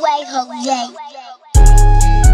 way, Jose.